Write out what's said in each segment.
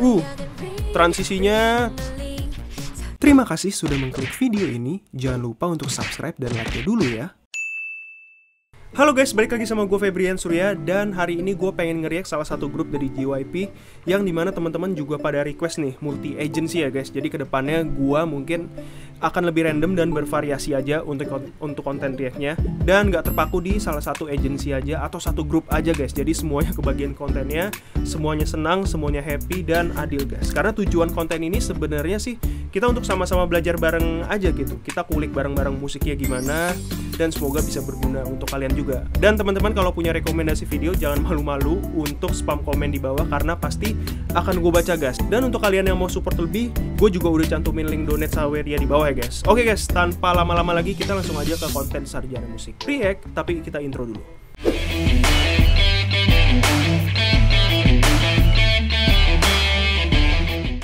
Uh, transisinya Terima kasih sudah mengklik video ini. Jangan lupa untuk subscribe dan like-nya dulu ya. Halo guys, balik lagi sama gue Febrian Surya dan hari ini gue pengen ngeriak salah satu grup dari JYP yang di mana teman-teman juga pada request nih multi agency ya guys. Jadi ke depannya gue mungkin akan lebih random dan bervariasi aja untuk untuk konten reactnya dan nggak terpaku di salah satu agency aja atau satu grup aja guys. Jadi semuanya kebagian kontennya, semuanya senang, semuanya happy dan adil guys. Karena tujuan konten ini sebenarnya sih kita untuk sama-sama belajar bareng aja gitu. Kita kulik bareng-bareng musiknya gimana dan semoga bisa berguna untuk kalian juga. Dan teman-teman kalau punya rekomendasi video jangan malu-malu untuk spam komen di bawah karena pasti akan gue baca guys. Dan untuk kalian yang mau support lebih, gue juga udah cantumin link donate Saweria di bawah ya guys. Oke guys, tanpa lama-lama lagi kita langsung aja ke konten sarjana musik react, tapi kita intro dulu.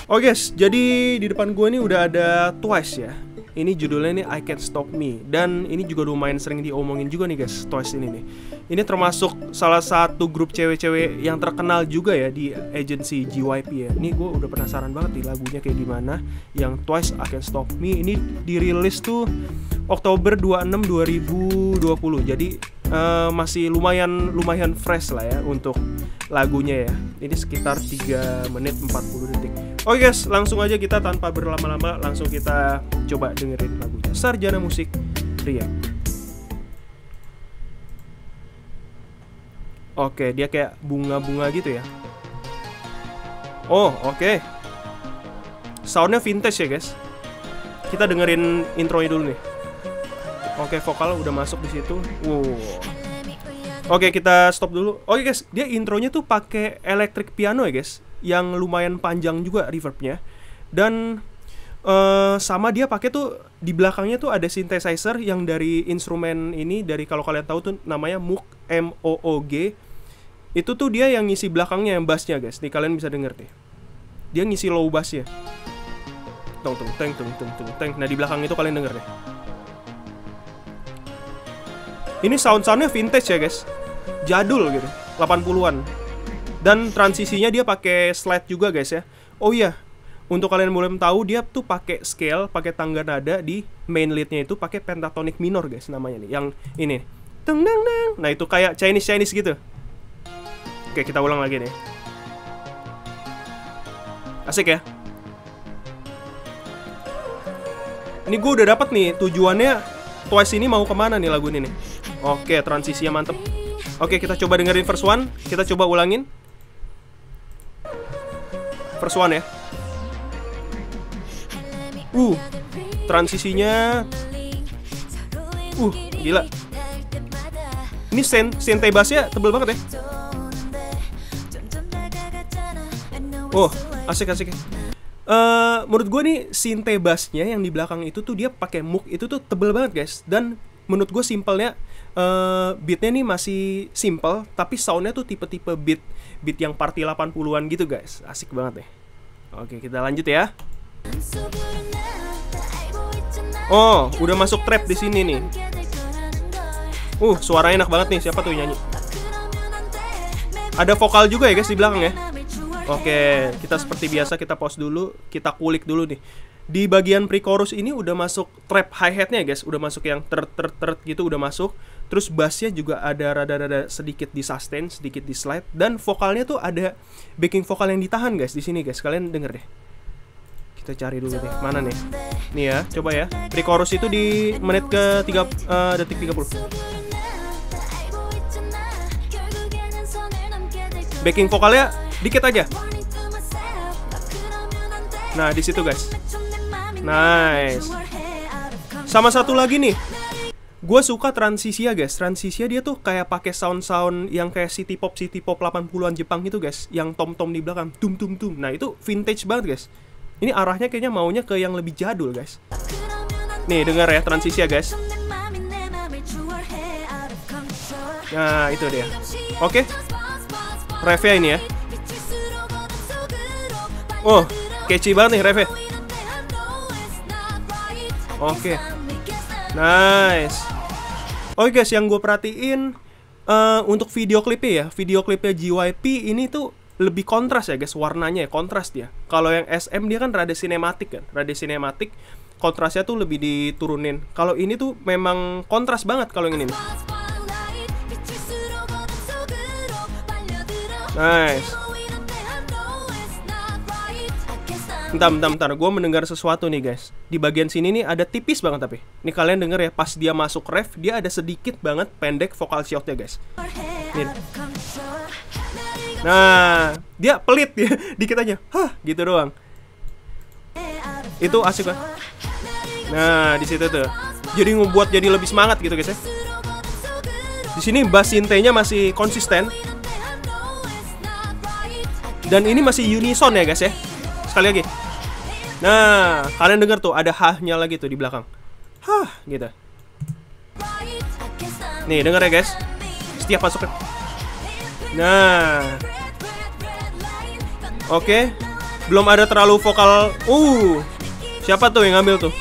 Oke guys, jadi di depan gue ini udah ada Twice ya ini judulnya ini I Can't Stop Me dan ini juga lumayan sering diomongin juga nih guys Twice ini nih. Ini termasuk salah satu grup cewek-cewek yang terkenal juga ya di agency JYP ya. Ini gue udah penasaran banget nih lagunya kayak gimana. Yang Twice I Can't Stop Me ini dirilis tuh Oktober 26 2020. Jadi uh, masih lumayan lumayan fresh lah ya untuk lagunya ya. Ini sekitar 3 menit 40 detik. Oke guys, langsung aja kita tanpa berlama-lama langsung kita coba dengerin lagunya. Sarjana Musik Ria. Oke, dia kayak bunga-bunga gitu ya. Oh, oke. Soundnya vintage ya guys. Kita dengerin intronya dulu nih. Oke, vokal udah masuk di situ. Wow. Oke, kita stop dulu. Oke guys, dia intronya tuh pakai electric piano ya guys yang lumayan panjang juga reverbnya. Dan uh, sama dia pakai tuh di belakangnya tuh ada synthesizer yang dari instrumen ini dari kalau kalian tahu tuh namanya Moog M O O G. Itu tuh dia yang ngisi belakangnya yang bassnya guys. Nih kalian bisa denger nih. Dia ngisi low bassnya. Tung tung teng tung tung tung teng. Nah di belakang itu kalian denger deh ini sound soundnya vintage ya guys. Jadul gitu. 80-an dan transisinya dia pakai slide juga guys ya. Oh iya, untuk kalian belum tahu dia tuh pakai scale, pakai tangga nada di main leadnya itu pakai pentatonic minor guys namanya nih. Yang ini. Teng deng. Nah, itu kayak Chinese Chinese gitu. Oke, kita ulang lagi nih. Asik ya? Ini gue udah dapat nih tujuannya Twice ini mau ke mana nih lagu ini nih. Oke, transisinya mantep. Oke, kita coba dengerin first one. Kita coba ulangin first one ya. Uh transisinya. Uh gila. Ini sen sente bassnya tebel banget ya. Oh asik asik. Uh, menurut gue nih sinte bassnya yang di belakang itu tuh dia pakai muk itu tuh tebel banget guys. Dan menurut gue simpelnya uh, beatnya nih masih simple tapi soundnya tuh tipe-tipe beat beat yang party 80-an gitu guys asik banget deh Oke, kita lanjut ya. Oh, udah masuk trap di sini nih. Uh, suaranya enak banget nih. Siapa tuh nyanyi? Ada vokal juga ya guys di belakang ya. Oke, kita seperti biasa kita pause dulu, kita kulik dulu nih. Di bagian pre-chorus ini udah masuk trap hi-hatnya guys, udah masuk yang ter ter ter gitu udah masuk. Terus bassnya juga ada rada-rada sedikit di sustain, sedikit di slide dan vokalnya tuh ada backing vokal yang ditahan guys di sini guys. Kalian denger deh. Kita cari dulu deh. Mana nih? Nih ya, coba ya. Pre-chorus itu di menit ke 3 uh, eh, detik 30. Backing vokalnya dikit aja. Nah, di situ guys. Nice. Sama satu lagi nih, gue suka transisi ya guys. Transisi dia tuh kayak pakai sound sound yang kayak city pop city pop 80-an Jepang itu guys. Yang tom tom di belakang. Tum tum tum nah itu vintage banget guys. Ini arahnya kayaknya maunya ke yang lebih jadul guys. Nih dengar ya transisi ya guys. Nah itu dia. Oke. Okay. refnya ini ya. Oh catchy banget nih refnya. Oke. Okay. nice Oke guys, yang gue perhatiin uh, untuk video klipnya ya, video klipnya JYP ini tuh lebih kontras ya guys warnanya ya kontras dia. Kalau yang SM dia kan rada sinematik kan rada sinematik kontrasnya tuh lebih diturunin. Kalau ini tuh memang kontras banget kalau yang ini. Nice Bentar, bentar, bentar. Gue mendengar sesuatu nih guys. Di bagian sini nih ada tipis banget tapi. Nih kalian denger ya, pas dia masuk ref, dia ada sedikit banget pendek vokal shotnya guys. Nih. Nah, dia pelit ya, dikit aja. Hah, gitu doang. Itu asik kan? Nah, di situ tuh. Jadi ngebuat jadi lebih semangat gitu guys ya. Di sini bass sintenya masih konsisten. Dan ini masih unison ya guys ya. Sekali lagi. Nah, kalian dengar tuh ada hahnya lagi tuh di belakang. Hah, gitu. Nih, denger ya guys. Setiap masuk Nah. Oke. Belum ada terlalu vokal. Uh. Siapa tuh yang ngambil tuh?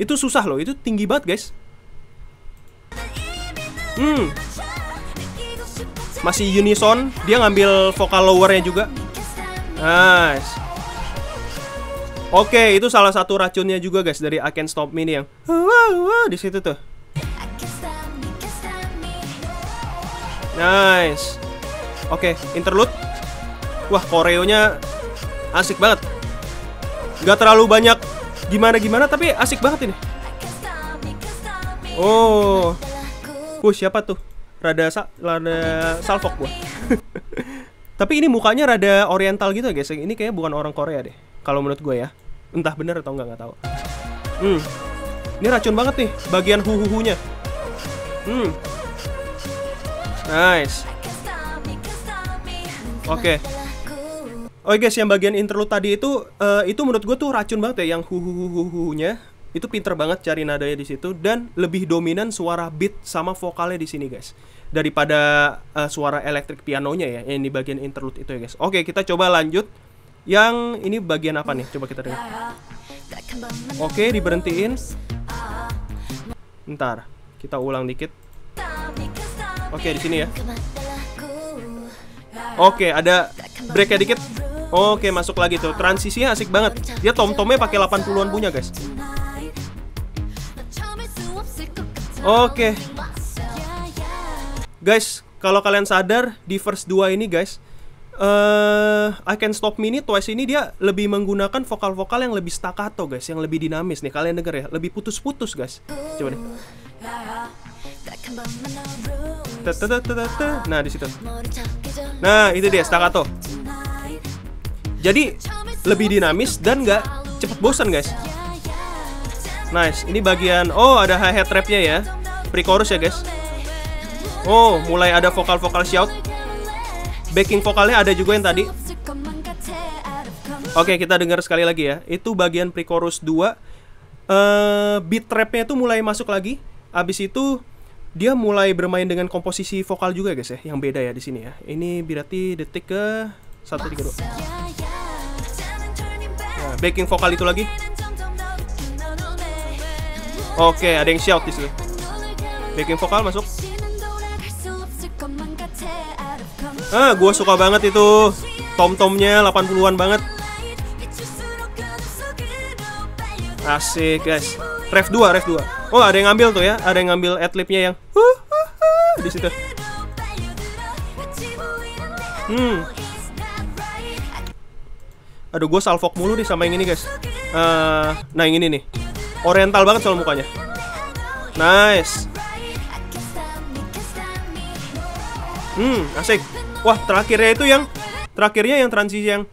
Itu susah loh, itu tinggi banget, guys. Hmm. Masih unison, dia ngambil vokal lowernya juga. Nice. Oke, itu salah satu racunnya juga guys dari Can Stop Me nih yang di situ tuh. Nice. Oke, interlude. Wah, koreonya asik banget. Gak terlalu banyak gimana-gimana tapi asik banget ini. Oh. Wuh, siapa tuh? Rada sa rada salfok gua. tapi ini mukanya rada oriental gitu ya guys. Ini kayaknya bukan orang Korea deh kalau menurut gue ya entah bener atau enggak nggak tahu. Hmm ini racun banget nih bagian huhuhunya. Hmm. Nice. Oke. Okay. Oh guys, yang bagian interlude tadi itu uh, itu menurut gue tuh racun banget ya yang huhuhuhuhunya. Itu pinter banget cari nadanya di situ dan lebih dominan suara beat sama vokalnya di sini guys. Daripada uh, suara elektrik pianonya ya yang di bagian interlude itu ya guys. Oke, kita coba lanjut yang ini bagian apa nih? Coba kita dengar. Oke, diberhentiin. Ntar, kita ulang dikit. Oke, di sini ya. Oke, ada breaknya dikit. Oke, masuk lagi tuh. Transisinya asik banget. Dia tom-tomnya pakai 80-an punya, guys. Oke. Guys, kalau kalian sadar di verse 2 ini, guys, uh, I Can Stop Me ini Twice ini dia lebih menggunakan vokal-vokal yang lebih staccato guys, yang lebih dinamis nih. Kalian denger ya, lebih putus-putus guys. Coba nih. Nah, di situ. Nah, itu dia staccato. Jadi lebih dinamis dan nggak cepet bosan guys. Nice. Ini bagian oh ada hi hat trapnya ya. Pre-chorus ya guys. Oh, mulai ada vokal-vokal shout backing vokalnya ada juga yang tadi. Oke, kita dengar sekali lagi ya. Itu bagian pre-chorus 2. Uh, eh, beat trapnya itu mulai masuk lagi. Abis itu dia mulai bermain dengan komposisi vokal juga guys ya, yang beda ya di sini ya. Ini berarti detik ke 132. Nah, backing vokal itu lagi. Oke, ada yang shout di situ. Backing vokal masuk. Ah, gue suka banget itu tom-tomnya 80-an banget. Asik, guys. Ref 2, ref 2. Oh, ada yang ngambil tuh ya. Ada yang ngambil adlibnya yang huh, huh, di situ. Hmm. Aduh, gue salfok mulu nih sama yang ini, guys. Uh, nah, yang ini nih. Oriental banget soal mukanya. Nice. Hmm, asik. Wah, terakhirnya itu yang terakhirnya yang transisi yang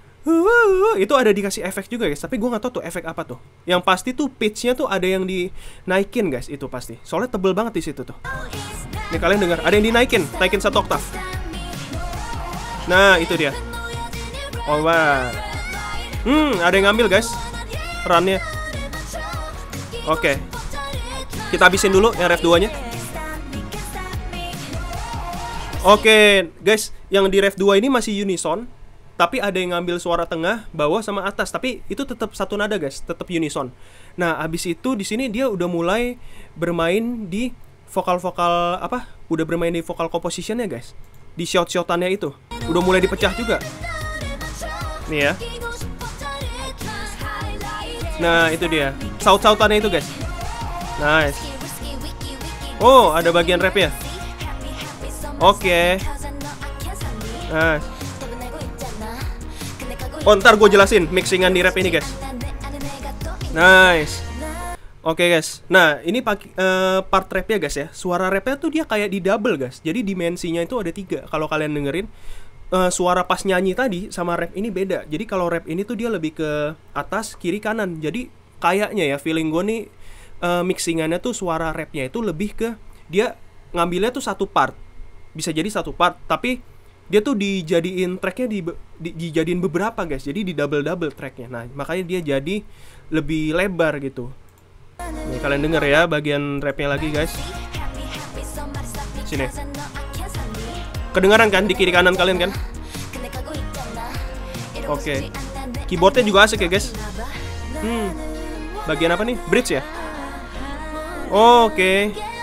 itu ada dikasih efek juga guys. Tapi gue nggak tahu tuh efek apa tuh. Yang pasti tuh pitchnya tuh ada yang dinaikin guys itu pasti. Soalnya tebel banget di situ tuh. Nih kalian dengar ada yang dinaikin naikin satu oktav. Nah itu dia. Oh wah hmm ada yang ngambil guys runnya. Oke. Kita habisin dulu yang ref 2 nya Oke, guys, yang di ref 2 ini masih unison, tapi ada yang ngambil suara tengah, bawah sama atas, tapi itu tetap satu nada, guys, tetap unison. Nah, abis itu di sini dia udah mulai bermain di vokal-vokal apa? Udah bermain di vokal compositionnya, guys. di shot-shotannya itu. Udah mulai dipecah juga. Nih ya. Nah, itu dia. Saut-sautannya itu, guys. Nice. Oh, ada bagian rap ya? Oke. Nice. Oh, ntar gue jelasin mixingan di rap ini, guys. Nice. Oke guys, nah ini pake, uh, part guys ya Suara rapnya tuh dia kayak di double guys Jadi dimensinya itu ada tiga Kalau kalian dengerin uh, Suara pas nyanyi tadi sama rap ini beda Jadi kalau rap ini tuh dia lebih ke atas, kiri, kanan Jadi kayaknya ya feeling gue nih uh, Mixingannya tuh suara rapnya itu lebih ke Dia ngambilnya tuh satu part Bisa jadi satu part Tapi dia tuh dijadiin tracknya di, di, dijadiin beberapa guys Jadi di double-double tracknya Nah makanya dia jadi lebih lebar gitu Nih kalian denger ya bagian rapnya lagi guys. Sini. Kedengaran kan di kiri kanan kalian kan? Oke. Okay. Keyboardnya juga asik ya guys. Hmm. Bagian apa nih? Bridge ya? Oke. Okay.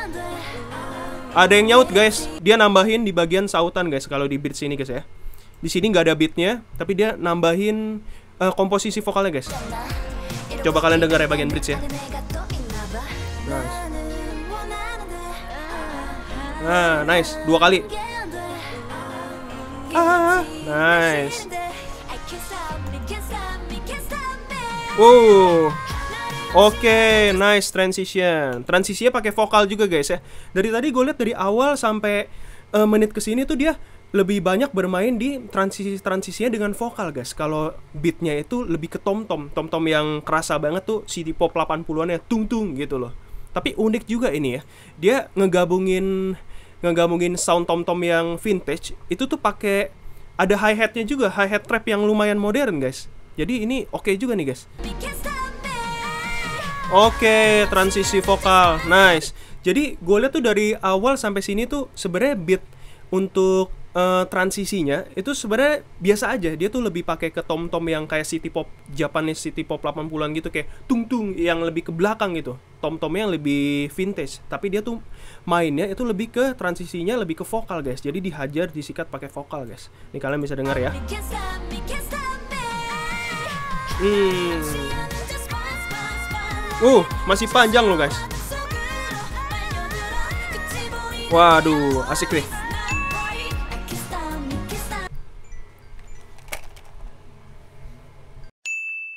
Ada yang nyaut guys. Dia nambahin di bagian sautan guys kalau di bridge ini guys ya. Di sini nggak ada beatnya, tapi dia nambahin uh, komposisi vokalnya guys. Coba kalian dengar ya bagian bridge ya. Nice. Nah, nice. Dua kali. Ah, nice. Wow. Oke, okay, nice transition. Transisinya pakai vokal juga guys ya. Dari tadi gue lihat dari awal sampai uh, menit ke sini tuh dia lebih banyak bermain di transisi transisinya dengan vokal guys. Kalau beatnya itu lebih ke tom tom, tom tom yang kerasa banget tuh city pop 80-an ya, tung tung gitu loh. Tapi unik juga ini ya. Dia ngegabungin ngegabungin sound tom tom yang vintage itu tuh pakai ada hi hatnya juga, hi hat trap yang lumayan modern guys. Jadi ini oke okay juga nih guys. Oke, transisi vokal, nice. Jadi gue lihat tuh dari awal sampai sini tuh sebenarnya beat untuk uh, transisinya itu sebenarnya biasa aja. Dia tuh lebih pakai ke tom-tom yang kayak city pop Japanese city pop 80-an gitu kayak tung-tung yang lebih ke belakang gitu. Tom-tomnya yang lebih vintage, tapi dia tuh mainnya itu lebih ke transisinya lebih ke vokal, guys. Jadi dihajar disikat pakai vokal, guys. Nih kalian bisa dengar ya. Hmm. Uh, masih panjang loh, guys. Waduh, asik nih.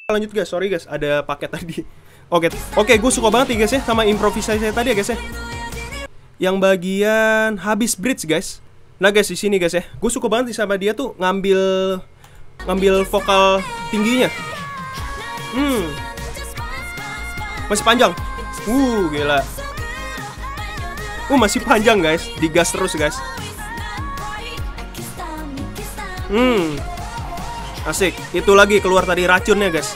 lanjut guys, sorry guys, ada paket tadi. Oke, oke, gue suka banget nih guys ya sama improvisasi tadi ya guys ya. Yang bagian habis bridge guys. Nah guys di sini guys ya, gue suka banget sama dia tuh ngambil ngambil vokal tingginya. Hmm, masih panjang. Uh, gila. Uh, masih panjang guys, digas terus guys. Hmm, Asik. Itu lagi keluar tadi racunnya, guys.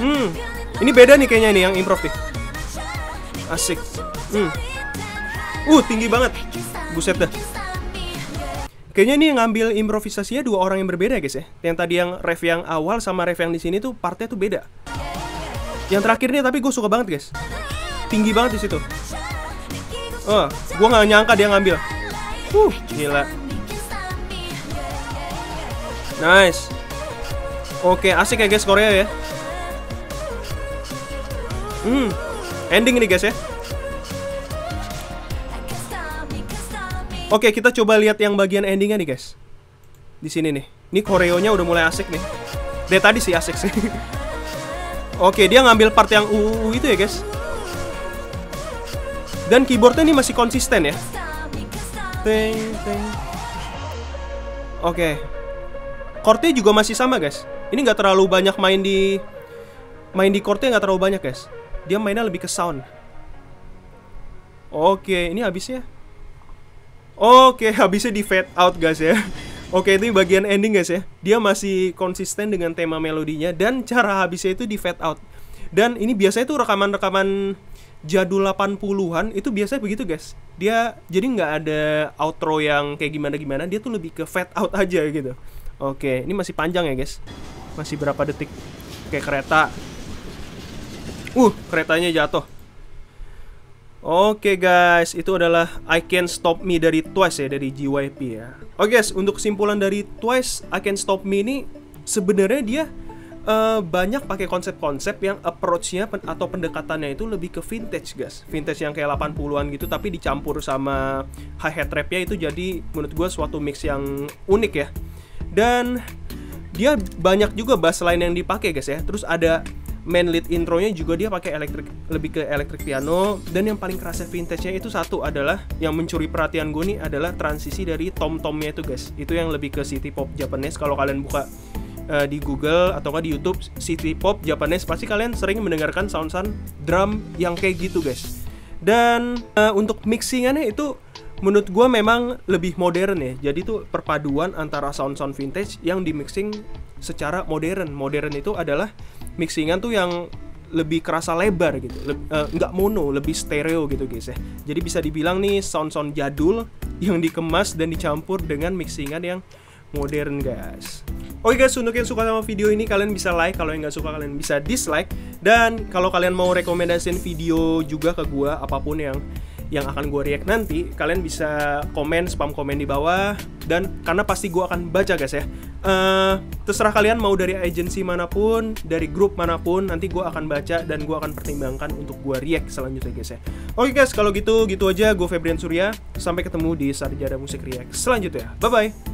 Hmm. Ini beda nih kayaknya nih yang improv nih. Asik. Hmm. Uh, tinggi banget. Buset dah. Kayaknya ini yang ngambil improvisasinya dua orang yang berbeda guys ya. Yang tadi yang ref yang awal sama ref yang di sini tuh partnya tuh beda. Yang terakhir nih tapi gue suka banget guys. Tinggi banget di situ. Oh, gue nggak nyangka dia ngambil. Uh, gila. Nice. Oke, asik ya guys Korea ya. Hmm. Ending ini guys ya. Oke, kita coba lihat yang bagian endingnya nih guys. Di sini nih. Ini koreonya udah mulai asik nih. Dari tadi sih asik sih. Oke, dia ngambil part yang UU itu ya guys. Dan keyboardnya ini masih konsisten ya. Ting, ting. Oke, chordnya juga masih sama guys ini nggak terlalu banyak main di main di chordnya nggak terlalu banyak guys dia mainnya lebih ke sound oke ini habisnya oke habisnya di fade out guys ya Oke itu bagian ending guys ya. Dia masih konsisten dengan tema melodinya Dan cara habisnya itu di fade out. Dan ini biasanya tuh rekaman-rekaman jadul 80-an Itu biasanya begitu guys. Dia jadi nggak ada outro yang kayak gimana-gimana Dia tuh lebih ke fade out aja gitu. Oke, ini masih panjang ya guys. Masih berapa detik? Kayak kereta. Uh, keretanya jatuh Oke guys, itu adalah I Can't Stop Me dari Twice ya, dari JYP ya. Oke guys, untuk kesimpulan dari Twice I Can't Stop Me ini sebenarnya dia uh, banyak pakai konsep-konsep yang approach-nya pen atau pendekatannya itu lebih ke vintage guys. Vintage yang kayak 80-an gitu tapi dicampur sama hi-hat rap-nya itu jadi menurut gue suatu mix yang unik ya. Dan dia banyak juga bass line yang dipakai guys ya. Terus ada main lead intronya juga dia pakai elektrik lebih ke elektrik piano. Dan yang paling kerasa vintage-nya itu satu adalah yang mencuri perhatian gue nih adalah transisi dari tom-tomnya itu guys. Itu yang lebih ke city pop Japanese. Kalau kalian buka uh, di Google atau di YouTube city pop Japanese pasti kalian sering mendengarkan sound-sound drum yang kayak gitu guys. Dan uh, untuk mixingannya itu menurut gue memang lebih modern ya. Jadi tuh perpaduan antara sound-sound vintage yang di mixing secara modern. Modern itu adalah mixingan tuh yang lebih kerasa lebar gitu, uh, nggak mono, lebih stereo gitu guys ya. Jadi bisa dibilang nih sound-sound jadul yang dikemas dan dicampur dengan mixingan yang modern guys. Oke guys, untuk yang suka sama video ini kalian bisa like, kalau yang nggak suka kalian bisa dislike. Dan kalau kalian mau rekomendasiin video juga ke gua apa pun yang yang akan gue react nanti kalian bisa komen spam komen di bawah. Dan karena pasti gue akan baca guys ya. Uh, terserah kalian mau dari agensi mana pun dari grup mana pun nanti gue akan baca dan gue akan pertimbangkan untuk gue react selanjutnya guys ya. Oke guys kalau gitu gitu aja. Gue Febrian Surya. Sampai ketemu di Sarjana Musik React selanjutnya. Bye bye